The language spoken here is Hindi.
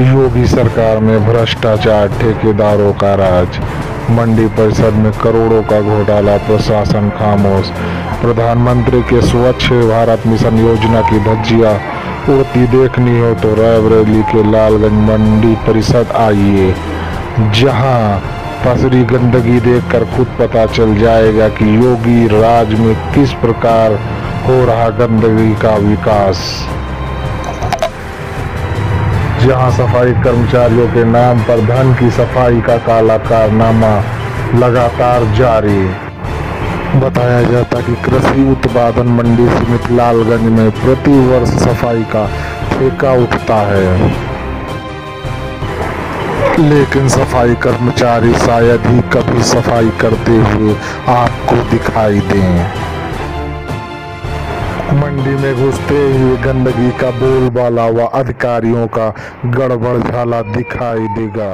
योगी सरकार में भ्रष्टाचार ठेकेदारों का राज। मंडी परिषद में करोड़ों का घोटाला, प्रशासन खामोश। प्रधानमंत्री के स्वच्छ भारत मिशन योजना की धज्जियाँ। उड़ती देखनी हो तो रायबरेली के लालगंज मंडी परिषद आइए। जहाँ पसरी गंदगी देखकर खुद पता चल जाएगा कि योगी राज में किस प्रकार हो रहा गंदगी का विकास। जहाँ सफ़ाई कर्मचारियों के नाम पर धन की सफ़ाई का काला कारनामा लगातार जारी। बताया जाता कि कृषि उत्पादन मंडी समिति लालगंज में प्रति वर्ष सफ़ाई का ठेका उठता है। लेकिन सफ़ाई कर्मचारी शायद ही कभी सफ़ाई करते हुए आपको दिखाई दें। मंडी में घुसते ही गंदगी का बोलबाला व अधिकारियों का गड़बड़झाला दिखाई देगा।